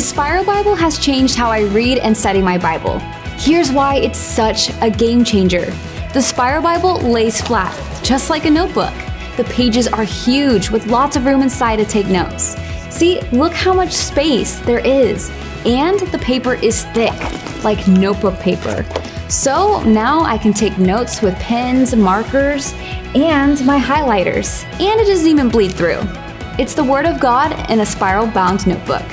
The Spiral Bible has changed how I read and study my Bible. Here's why it's such a game changer. The Spiral Bible lays flat, just like a notebook. The pages are huge with lots of room inside to take notes. See, look how much space there is. And the paper is thick, like notebook paper. So now I can take notes with pens, markers, and my highlighters. And it doesn't even bleed through. It's the Word of God in a spiral bound notebook.